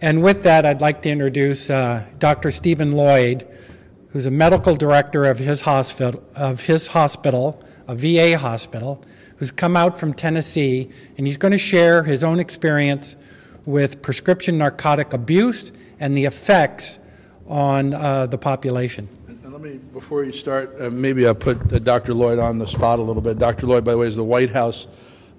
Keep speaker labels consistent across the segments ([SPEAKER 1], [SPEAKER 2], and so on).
[SPEAKER 1] And with that, I'd like to introduce uh, Dr. Steven Lloyd, who's a medical director of his hospital, of his hospital, a VA hospital, who's come out from Tennessee, and he's going to share his own experience with prescription narcotic abuse and the effects on uh, the population.
[SPEAKER 2] And let me, before you start, uh, maybe I'll put uh, Dr. Lloyd on the spot a little bit. Dr. Lloyd, by the way, is the White House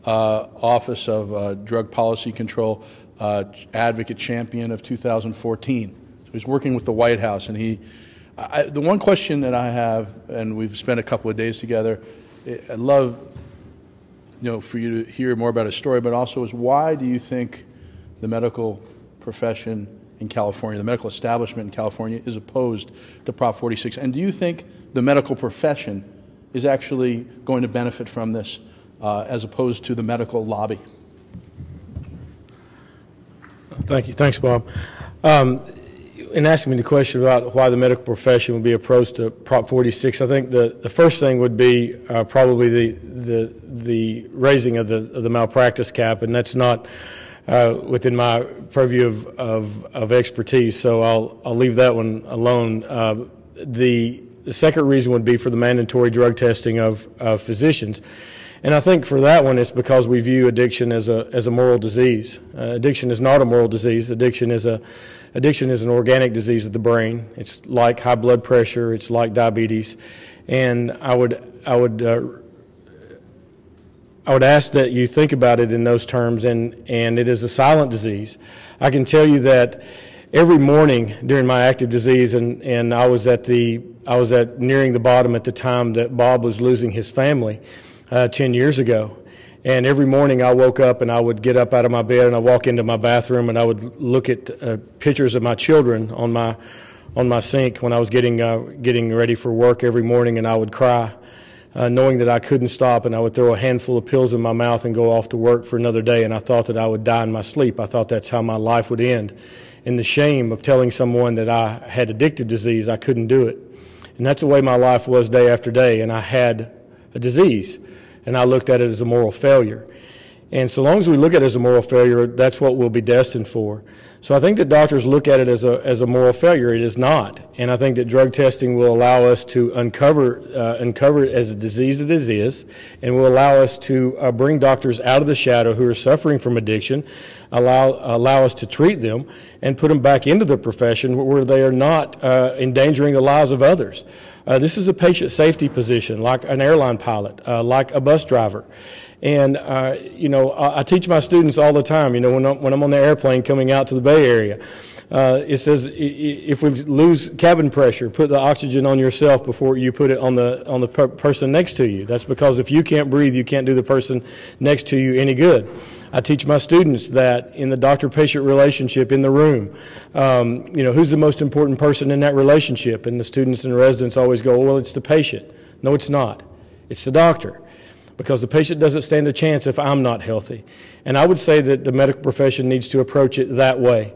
[SPEAKER 2] uh, Office of uh, Drug Policy Control uh, Advocate Champion of 2014. So he's working with the White House, and he. I, the one question that I have, and we've spent a couple of days together, I'd love, you know, for you to hear more about his story, but also is why do you think the medical profession in California, the medical establishment in California, is opposed to Prop 46? And do you think the medical profession is actually going to benefit from this uh, as opposed to the medical lobby?
[SPEAKER 3] Thank you. Thanks, Bob. Um, in asking me the question about why the medical profession would be opposed to Prop 46, I think the, the first thing would be uh, probably the, the, the raising of the, of the malpractice cap, and that's not uh, within my purview of, of, of, expertise, so I'll, I'll leave that one alone. Uh, the, the second reason would be for the mandatory drug testing of, of physicians. And I think for that one, it's because we view addiction as a, as a moral disease. Uh, addiction is not a moral disease. Addiction is, a, addiction is an organic disease of the brain. It's like high blood pressure. It's like diabetes. And I would, I would uh, I would ask that you think about it in those terms, and, and it is a silent disease. I can tell you that every morning during my active disease, and, and I was at the I was at nearing the bottom at the time that Bob was losing his family uh, 10 years ago. And every morning I woke up and I would get up out of my bed and I walk into my bathroom and I would look at uh, pictures of my children on my on my sink when I was getting uh, getting ready for work every morning and I would cry uh, knowing that I couldn't stop and I would throw a handful of pills in my mouth and go off to work for another day. And I thought that I would die in my sleep. I thought that's how my life would end. And the shame of telling someone that I had addictive disease, I couldn't do it. And that's the way my life was day after day. And I had a disease. And I looked at it as a moral failure. And so long as we look at it as a moral failure, that's what we'll be destined for. So I think that doctors look at it as a, as a moral failure. It is not. And I think that drug testing will allow us to uncover, uh, uncover it as a disease that it is, and will allow us to uh, bring doctors out of the shadow who are suffering from addiction, allow, allow us to treat them, and put them back into the profession where they are not uh, endangering the lives of others. Uh, this is a patient safety position, like an airline pilot, uh, like a bus driver. And, uh, you know, I, I, teach my students all the time, you know, when I'm, when I'm on the airplane coming out to the Bay Area. Uh, it says if we lose cabin pressure, put the oxygen on yourself before you put it on the on the per person next to you. That's because if you can't breathe, you can't do the person next to you any good. I teach my students that in the doctor-patient relationship in the room, um, you know, who's the most important person in that relationship? And the students and residents always go, well, it's the patient. No, it's not. It's the doctor because the patient doesn't stand a chance if I'm not healthy. And I would say that the medical profession needs to approach it that way.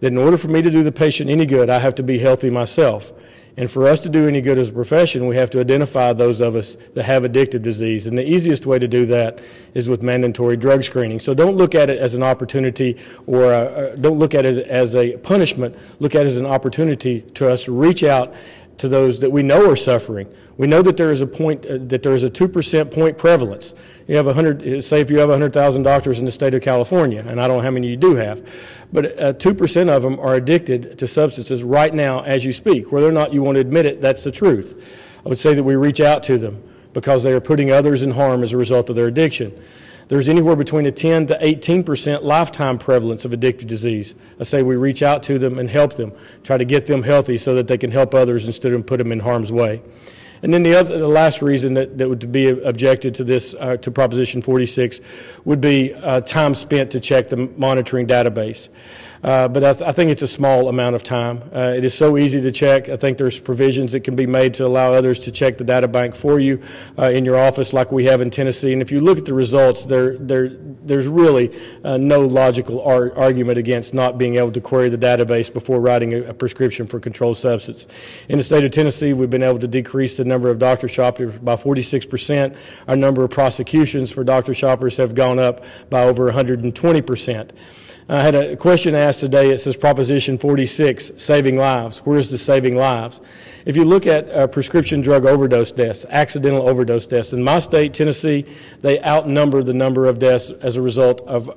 [SPEAKER 3] That in order for me to do the patient any good, I have to be healthy myself. And for us to do any good as a profession, we have to identify those of us that have addictive disease. And the easiest way to do that is with mandatory drug screening. So don't look at it as an opportunity or a, don't look at it as a punishment. Look at it as an opportunity to us to reach out to those that we know are suffering. We know that there is a point uh, that there is a two percent point prevalence. You have hundred. Say if you have hundred thousand doctors in the state of California, and I don't know how many you do have, but uh, two uh, percent of them are addicted to substances right now as you speak. Whether or not you want to admit it, that's the truth. I would say that we reach out to them because they are putting others in harm as a result of their addiction. There's anywhere between a 10 to 18 percent lifetime prevalence of addictive disease. I say we reach out to them and help them, try to get them healthy so that they can help others instead of put them in harm's way. And then the, other, the last reason that, that would be objected to this, uh, to Proposition 46, would be uh, time spent to check the monitoring database. Uh, but I, th I, think it's a small amount of time. Uh, it is so easy to check. I think there's provisions that can be made to allow others to check the data bank for you uh, in your office like we have in Tennessee. And if you look at the results, there, there, there's really uh, no logical ar argument against not being able to query the database before writing a, a, prescription for controlled substance. In the state of Tennessee, we've been able to decrease the number of doctor shoppers by 46%. Our number of prosecutions for doctor shoppers have gone up by over 120%. I had a question asked today. It says Proposition 46, saving lives. Where's the saving lives? If you look at uh, prescription drug overdose deaths, accidental overdose deaths, in my state, Tennessee, they outnumber the number of deaths as a result of uh,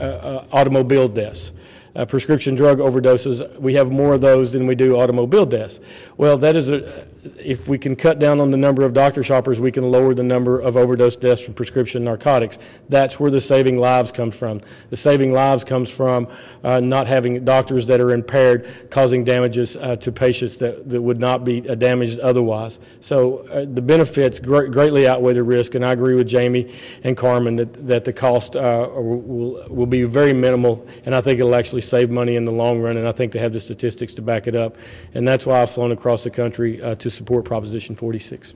[SPEAKER 3] uh, uh automobile deaths uh, prescription drug overdoses, we have more of those than we do automobile deaths. Well, that is a, if we can cut down on the number of doctor shoppers, we can lower the number of overdose deaths from prescription narcotics. That's where the saving lives comes from. The saving lives comes from uh, not having doctors that are impaired causing damages uh, to patients that, that would not be uh, damaged otherwise. So uh, the benefits greatly outweigh the risk, and I agree with Jamie and Carmen that, that the cost uh, will, will be very minimal, and I think it'll actually save money in the long run, and I think they have the statistics to back it up. And that's why I've flown across the country uh, to support Proposition 46.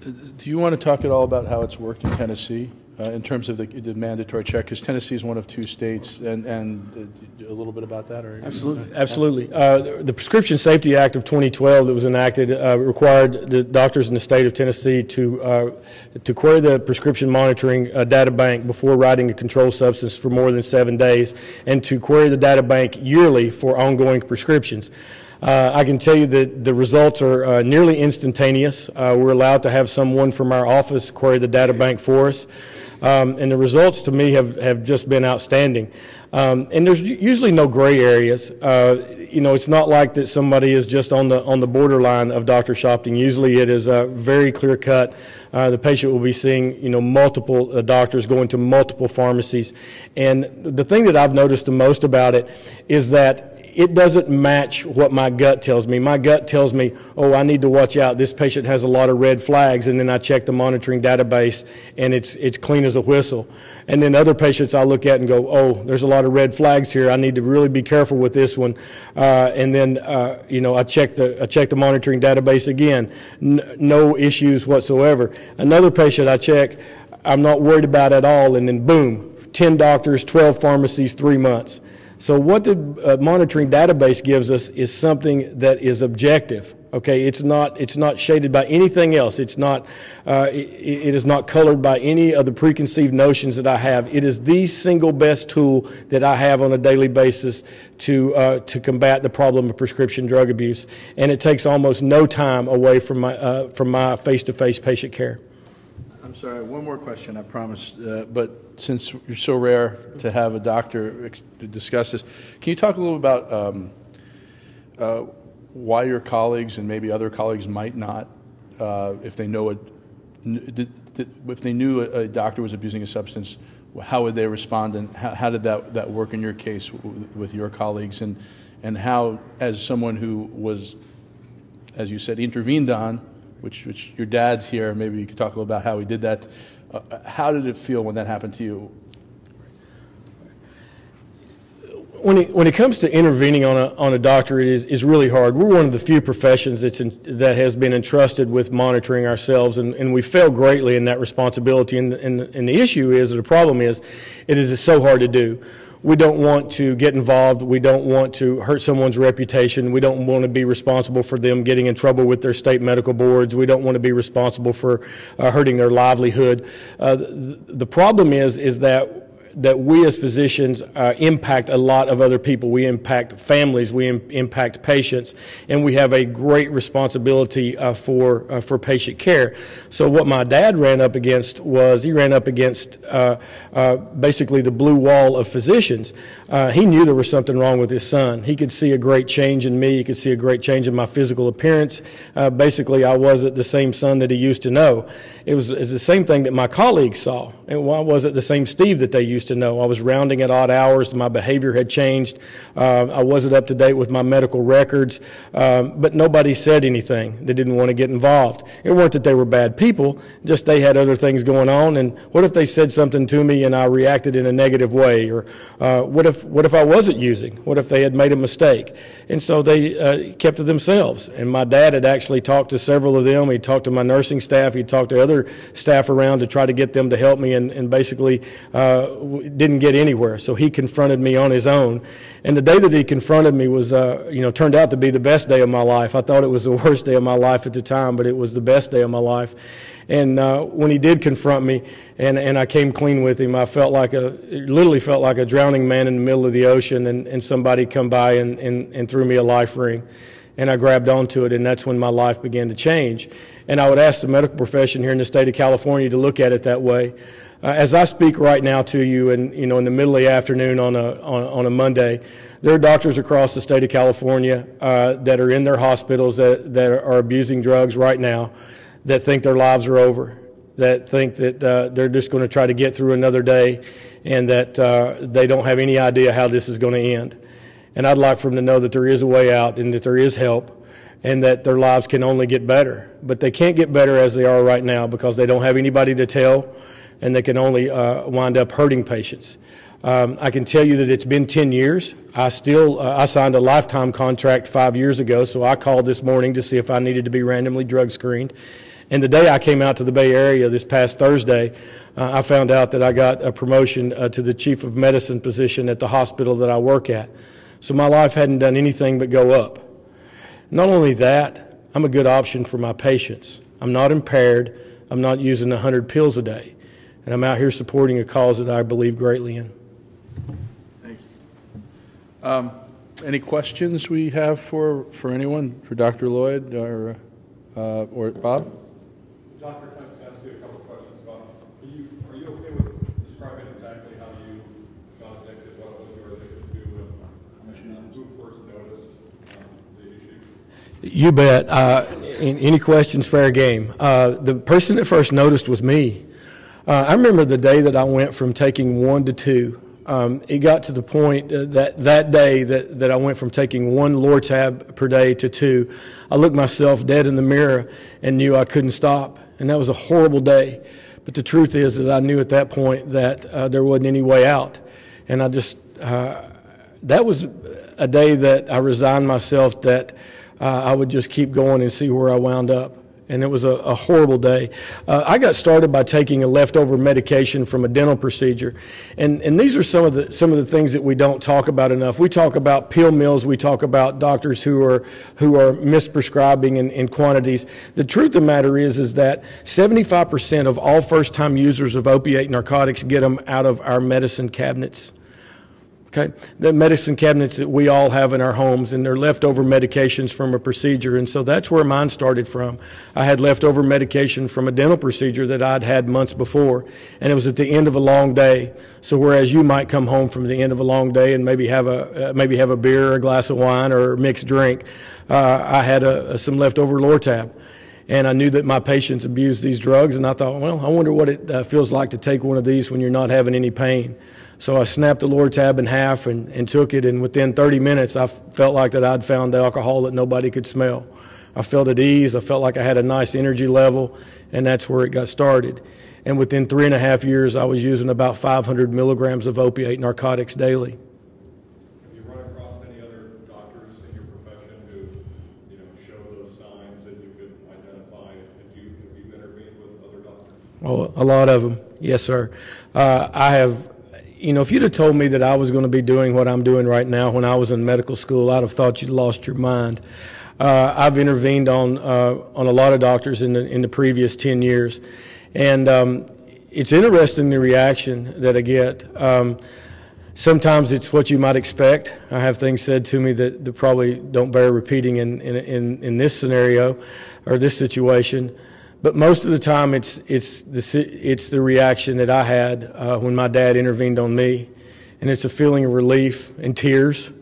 [SPEAKER 2] Do you want to talk at all about how it's worked in Tennessee? Uh, in terms of the, the mandatory check? Because Tennessee is one of two states, and, and uh, a little bit about that? Or,
[SPEAKER 3] absolutely. Absolutely. Uh, the Prescription Safety Act of 2012 that was enacted uh, required the doctors in the state of Tennessee to, uh, to query the prescription monitoring uh, data bank before writing a controlled substance for more than seven days, and to query the data bank yearly for ongoing prescriptions. Uh, I can tell you that the results are uh, nearly instantaneous. Uh, we're allowed to have someone from our office query the data bank for us. Um, and the results to me have, have just been outstanding. Um, and there's usually no gray areas. Uh, you know, it's not like that somebody is just on the on the borderline of doctor shopping. Usually, it is uh, very clear cut. Uh, the patient will be seeing you know multiple uh, doctors, going to multiple pharmacies, and the thing that I've noticed the most about it is that it doesn't match what my gut tells me. My gut tells me, oh, I need to watch out. This patient has a lot of red flags. And then I check the monitoring database and it's, it's clean as a whistle. And then other patients I look at and go, oh, there's a lot of red flags here. I need to really be careful with this one. Uh, and then, uh, you know, I check the, I check the monitoring database again. N- no issues whatsoever. Another patient I check, I'm not worried about at all. And then boom, 10 doctors, 12 pharmacies, three months. So what the uh, monitoring database gives us is something that is objective. Okay, it's not it's not shaded by anything else. It's not uh, it, it is not colored by any of the preconceived notions that I have. It is the single best tool that I have on a daily basis to uh, to combat the problem of prescription drug abuse, and it takes almost no time away from my uh, from my face-to-face patient care.
[SPEAKER 2] I'm sorry, one more question, I promise. Uh, but since you're so rare to have a doctor to discuss this, can you talk a little about um, uh, why your colleagues and maybe other colleagues might not, uh, if they know it, if they knew a, a, doctor was abusing a substance, how would they respond, and how, how did that, that work in your case with, with your colleagues, and and how, as someone who was, as you said, intervened on which, which your dad's here. Maybe you could talk a little about how he did that. Uh, how did it feel when that happened to you?
[SPEAKER 3] When it, when it comes to intervening on a, on a doctor, it is, is really hard. We're one of the few professions that's in, that has been entrusted with monitoring ourselves, and, and we fail greatly in that responsibility. And, and, and the issue is, or the problem is, it is so hard to do we don't want to get involved. We don't want to hurt someone's reputation. We don't want to be responsible for them getting in trouble with their state medical boards. We don't want to be responsible for uh, hurting their livelihood. Uh, the, the problem is, is that that we as physicians uh, impact a lot of other people. We impact families, we Im- impact patients, and we have a great responsibility uh, for uh, for patient care. So what my dad ran up against was he ran up against uh, uh, basically the blue wall of physicians. Uh, he knew there was something wrong with his son. He could see a great change in me. He could see a great change in my physical appearance. basically, I wasn't the same son that he used to know. It was, it was the same thing that my colleagues saw. And why was it the same Steve that they used to know. I was rounding at odd hours. My behavior had changed. Uh, I wasn't up to date with my medical records. Um, but nobody said anything. They didn't want to get involved. It weren't that they were bad people, just they had other things going on. And what if they said something to me and I reacted in a negative way? Or uh, what, if, what if I wasn't using? What if they had made a mistake? And so they uh, kept to themselves. And my dad had actually talked to several of them. He talked to my nursing staff. He talked to other staff around to try to get them to help me and, and basically uh, didn't get anywhere. So he confronted me on his own. And the day that he confronted me was, uh, you know, turned out to be the best day of my life. I thought it was the worst day of my life at the time, but it was the best day of my life. And uh, when he did confront me and, and I came clean with him, I felt like a, literally felt like a drowning man in the middle of the ocean and, and somebody come by and, and, and threw me a life ring and I grabbed onto it, and that's when my life began to change. And I would ask the medical profession here in the state of California to look at it that way. Uh, as I speak right now to you, and you know, in the middle of the afternoon on a on, on a Monday, there are doctors across the state of California uh, that are in their hospitals that that are abusing drugs right now, that think their lives are over, that think that uh, they're just going to try to get through another day, and that uh, they don't have any idea how this is going to end. And I'd like for them to know that there is a way out and that there is help and that their lives can only get better. But they can't get better as they are right now because they don't have anybody to tell and they can only uh, wind up hurting patients. Um, I can tell you that it's been 10 years. I still uh, I signed a lifetime contract five years ago, so I called this morning to see if I needed to be randomly drug screened. And the day I came out to the Bay Area this past Thursday, uh, I found out that I got a promotion uh, to the chief of medicine position at the hospital that I work at. So my life hadn't done anything but go up. Not only that, I'm a good option for my patients. I'm not impaired. I'm not using 100 pills a day. And I'm out here supporting a cause that I believe greatly in.
[SPEAKER 2] Thank you. Um, any questions we have for, for anyone, for Dr. Lloyd or, uh, or Bob?
[SPEAKER 4] Doctor, can I ask you a couple of questions, Bob? Are you, are you okay with describing exactly how you got addicted, what was your addicted to, and who first noticed um, the issue?
[SPEAKER 3] You bet. Uh, any questions, fair game. Uh, the person that first noticed was me. Uh, I remember the day that I went from taking one to two. Um, it got to the point uh, that that day that, that I went from taking one Lortab per day to two. I looked myself dead in the mirror and knew I couldn't stop. And that was a horrible day. But the truth is that I knew at that point that uh, there wasn't any way out. And I just, uh, that was a day that I resigned myself that uh, I would just keep going and see where I wound up. And it was a, a horrible day. Uh, I got started by taking a leftover medication from a dental procedure, and and these are some of the some of the things that we don't talk about enough. We talk about pill mills. We talk about doctors who are who are misprescribing in, in quantities. The truth of the matter is is that 75% of all first-time users of opiate narcotics get them out of our medicine cabinets. Okay, the medicine cabinets that we all have in our homes, and they're leftover medications from a procedure, and so that's where mine started from. I had leftover medication from a dental procedure that I'd had months before, and it was at the end of a long day. So whereas you might come home from the end of a long day and maybe have a uh, maybe have a beer or a glass of wine or a mixed drink, uh, I had a, a, some leftover Lortab and I knew that my patients abused these drugs, and I thought, well, I wonder what it uh, feels like to take one of these when you're not having any pain. So I snapped the Lortab in half and, and took it, and within 30 minutes, I felt like that I'd found the alcohol that nobody could smell. I felt at ease. I felt like I had a nice energy level, and that's where it got started. And within three and a half years, I was using about 500 milligrams of opiate narcotics daily.
[SPEAKER 4] Have you run across any other doctors in your profession who, you know, show those signs that you could identify? Have you, have you intervened with other doctors?
[SPEAKER 3] Oh, a lot of them, yes, sir. Uh, I have, you know, if you'd have told me that I was going to be doing what I'm doing right now when I was in medical school, I'd have thought you'd lost your mind. Uh, I've intervened on uh, on a lot of doctors in the in the previous ten years, and um, it's interesting the reaction that I get. Um, sometimes it's what you might expect. I have things said to me that, that probably don't bear repeating in, in, in, in this scenario or this situation. But most of the time, it's, it's, the, it's the reaction that I had uh, when my dad intervened on me. And it's a feeling of relief and tears.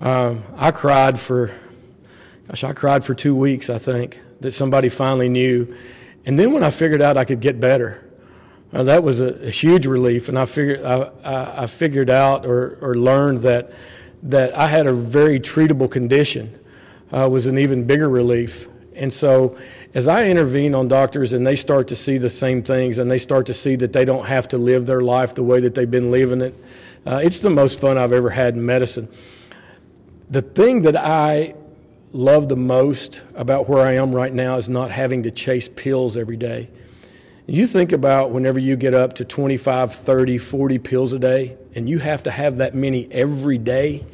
[SPEAKER 3] Um, I cried for, gosh, I cried for two weeks, I think, that somebody finally knew. And then when I figured out I could get better, uh, that was a, a huge relief, and I figured I, I, I figured out or, or learned that that I had a very treatable condition uh, was an even bigger relief. And so, as I intervene on doctors and they start to see the same things and they start to see that they don't have to live their life the way that they've been living it, uh, it's the most fun I've ever had in medicine. The thing that I love the most about where I am right now is not having to chase pills every day You think about whenever you get up to 25, 30, 40 pills a day, and you have to have that many every day,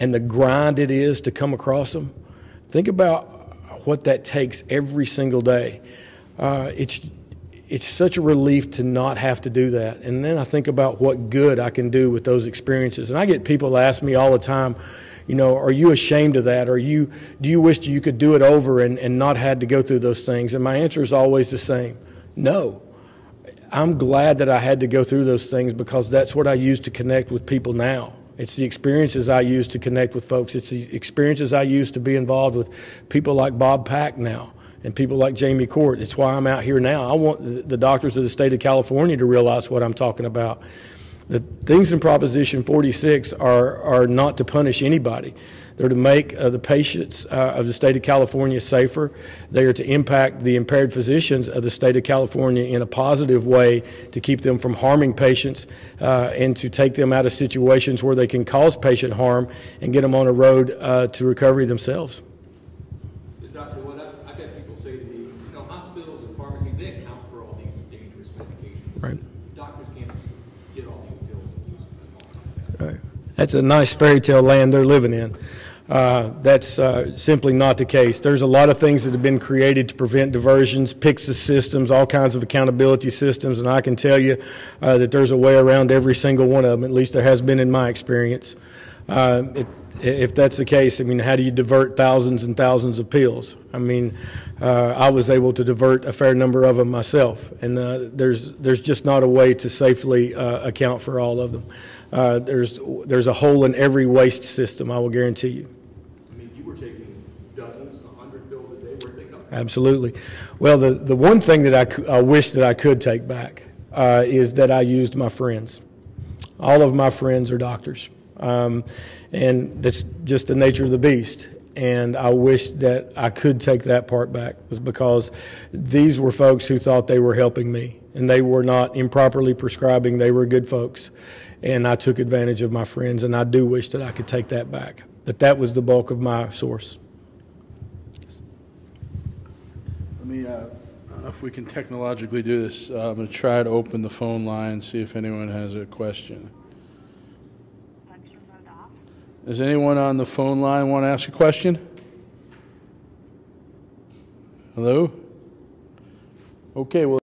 [SPEAKER 3] and the grind it is to come across them. Think about what that takes every single day. Uh, it's it's such a relief to not have to do that. And then I think about what good I can do with those experiences. And I get people ask me all the time, you know, are you ashamed of that? Or you do you wish you could do it over and, and not had to go through those things? And my answer is always the same. No. I'm glad that I had to go through those things because that's what I use to connect with people now. It's the experiences I use to connect with folks. It's the experiences I use to be involved with people like Bob Pack now and people like Jamie Court. It's why I'm out here now. I want the doctors of the state of California to realize what I'm talking about. The things in Proposition 46 are, are not to punish anybody. They're to make uh, the patients uh, of the state of California safer. They are to impact the impaired physicians of the state of California in a positive way to keep them from harming patients uh, and to take them out of situations where they can cause patient harm and get them on a road uh, to recovery themselves.
[SPEAKER 5] Dr. Wood, I've, I've had people say to me, you know, hospitals and pharmacies, they account for all these dangerous medications.
[SPEAKER 3] Right.
[SPEAKER 5] Doctors can't just get all these pills and use them at home.
[SPEAKER 3] That's a nice fairy tale land they're living in. Uh, that's uh, simply not the case. There's a lot of things that have been created to prevent diversions, Pyxis systems, all kinds of accountability systems, and I can tell you uh, that there's a way around every single one of them. At least there has been in my experience. Uh, it, if that's the case, I mean, how do you divert thousands and thousands of pills? I mean, uh, I was able to divert a fair number of them myself, and uh, there's there's just not a way to safely uh, account for all of them. Uh, there's there's a hole in every waste system. I will guarantee you.
[SPEAKER 5] I mean, you were taking dozens, a hundred pills a day, where'd they come from?
[SPEAKER 3] Absolutely. Well, the, the one thing that I, I wish that I could take back uh, is that I used my friends. All of my friends are doctors. Um, and that's just the nature of the beast. And I wish that I could take that part back, was because these were folks who thought they were helping me, and they were not improperly prescribing. They were good folks, and I took advantage of my friends. And I do wish that I could take that back. But that was the bulk of my source.
[SPEAKER 2] Let me, uh, if we can technologically do this. Uh, I'm going to try to open the phone line, and see if anyone has a question. Does anyone on the phone line want to ask a question? Hello? Okay, well.